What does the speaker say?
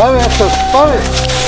Πάμε αυτός, πάμε.